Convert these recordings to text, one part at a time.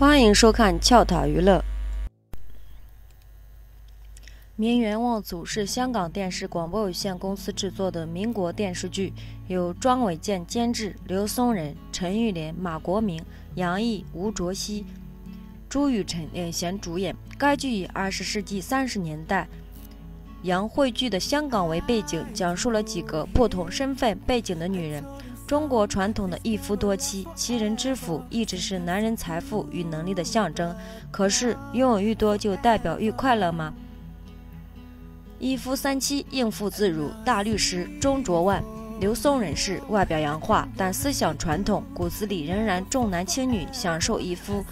欢迎收看俏塔娱乐。名媛望族是香港电视广播有限公司制作的民国电视剧，由庄伟健监制，刘松仁、陈玉莲、马国明、杨毅、吴卓羲、朱雨辰领衔主演。该剧以二十世纪三十年代洋汇聚的香港为背景，讲述了几个不同身份背景的女人。中国传统的一夫多妻、妻人之福一直是男人财富与能力的象征。可是，拥有愈多就代表愈快乐吗？一夫三妻应付自如，大律师钟卓万、刘松仁是外表洋化，但思想传统，骨子里仍然重男轻女，享受一夫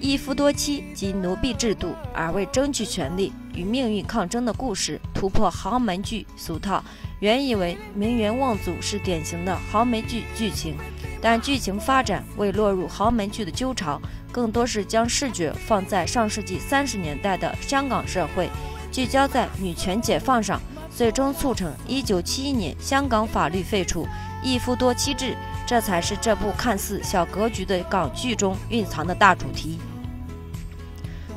一夫多妻及奴婢制度，而为争取权利与命运抗争的故事，突破豪门剧俗套。原以为名媛望族是典型的豪门剧剧情，但剧情发展未落入豪门剧的纠巢，更多是将视觉放在上世纪三十年代的香港社会，聚焦在女权解放上，最终促成一九七一年香港法律废除一夫多妻制，这才是这部看似小格局的港剧中蕴藏的大主题。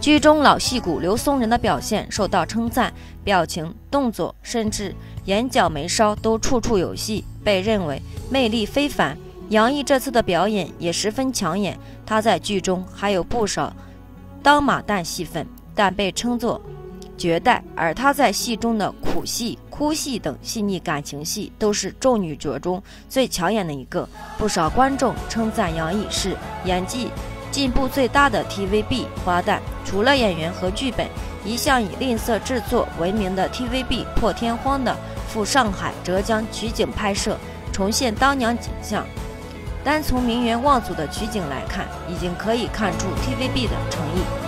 剧中老戏骨刘松仁的表现受到称赞，表情、动作，甚至。眼角眉梢都处处有戏，被认为魅力非凡。杨毅这次的表演也十分抢眼，他在剧中还有不少当马旦戏份，但被称作绝代。而他在戏中的苦戏、哭戏等细腻感情戏，都是众女角中最抢眼的一个。不少观众称赞杨毅是演技进步最大的 TVB 花旦。除了演员和剧本，一向以吝啬制作闻名的 TVB 破天荒的。赴上海、浙江取景拍摄，重现当年景象。单从名媛望族的取景来看，已经可以看出 TVB 的诚意。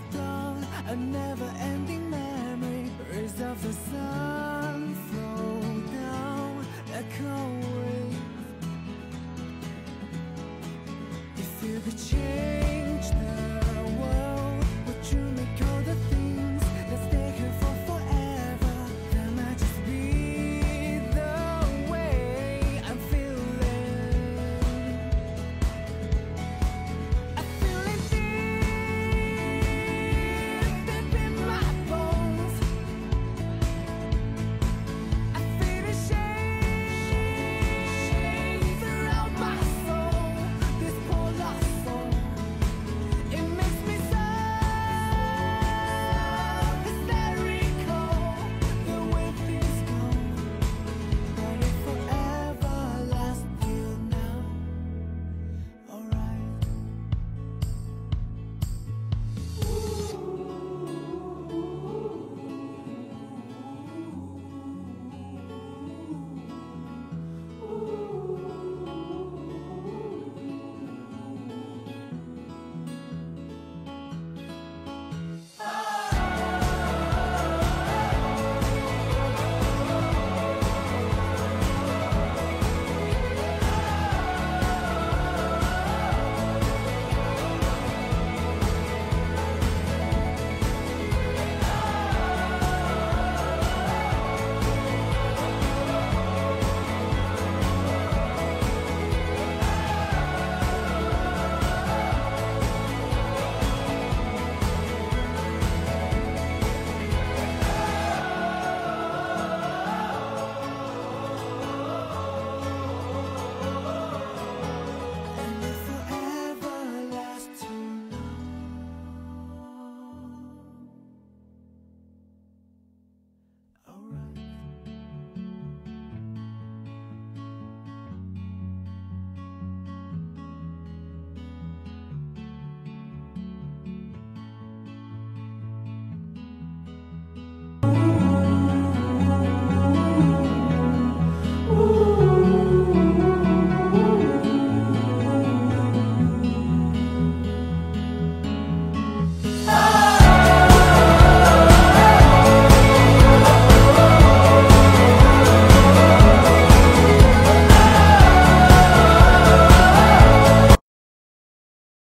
of dawn, a never-ending memory. Rays of the sun flow down echoing. cold wave. If you could change.